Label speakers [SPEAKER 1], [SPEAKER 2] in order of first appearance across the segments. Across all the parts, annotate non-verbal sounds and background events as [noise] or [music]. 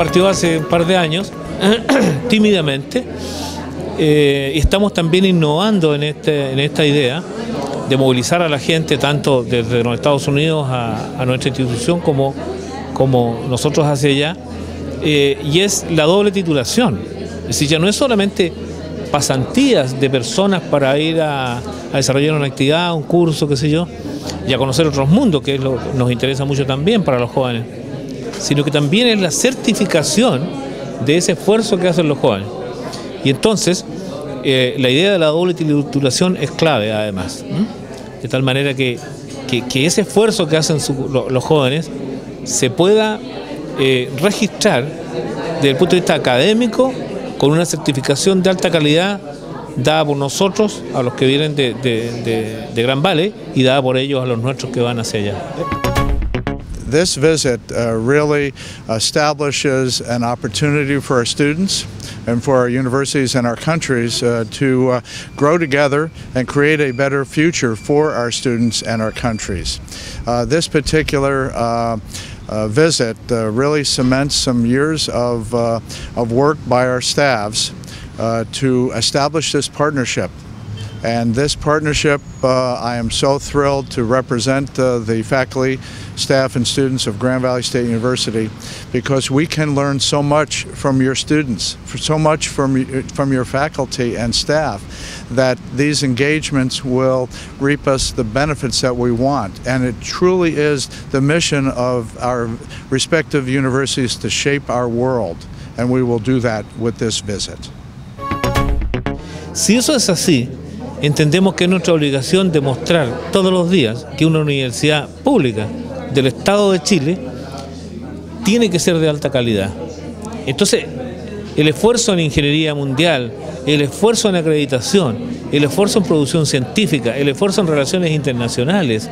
[SPEAKER 1] Partió hace un par de años, [clears throat] tímidamente, eh, y estamos también innovando en, este, en esta idea de movilizar a la gente tanto desde los Estados Unidos a, nuestra institución como, nosotros hacia allá, eh, y es la doble titulación. Es decir, ya no es solamente pasantías de personas para ir a, a desarrollar una actividad, un curso, qué sé yo, y a conocer otros mundos, que es lo que nos interesa mucho también para los jóvenes, sino que también es la certificación de ese esfuerzo que hacen los jóvenes. Y entonces, eh, la idea de la doble titulación es clave además, de tal manera que, ese esfuerzo que hacen los jóvenes se pueda eh, registrar desde el punto de vista académico con una certificación de alta calidad dada por nosotros, a los que vienen de, de, de, Gran Vale, y dada por ellos a los nuestros que van hacia allá.
[SPEAKER 2] This visit uh, really establishes an opportunity for our students and for our universities and our countries uh, to uh, grow together and create a better future for our students and our countries. Uh, this particular uh, uh, visit really cements some years of, of work by our staffs uh, to establish this partnership. And this partnership, uh, I am so thrilled to represent uh, the faculty, staff, and students of Grand Valley State University because we can learn so much from your students, so much from, from your faculty and staff that these engagements will reap us the benefits that we want. And it truly is the mission of our respective universities to shape our world. And we will do that with this visit.
[SPEAKER 1] Si eso es así, entendemos que es nuestra obligación demostrar todos los días que una universidad pública del Estado de Chile tiene que ser de alta calidad. Entonces, el esfuerzo en ingeniería mundial, el esfuerzo en acreditación, el esfuerzo en producción científica, el esfuerzo en relaciones internacionales,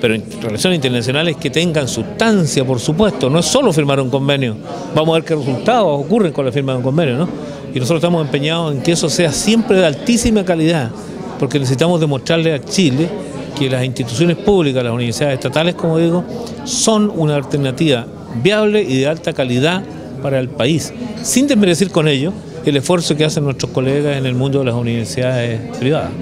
[SPEAKER 1] pero en relaciones internacionales que tengan sustancia, por supuesto, no es solo firmar un convenio, vamos a ver qué resultados ocurren con la firma de un convenio, ¿no? y nosotros estamos empeñados en que eso sea siempre de altísima calidad, porque necesitamos demostrarle a Chile que las instituciones públicas, las universidades estatales, como digo, son una alternativa viable y de alta calidad para el país, sin desmerecer con ello el esfuerzo que hacen nuestros colegas en el mundo de las universidades privadas.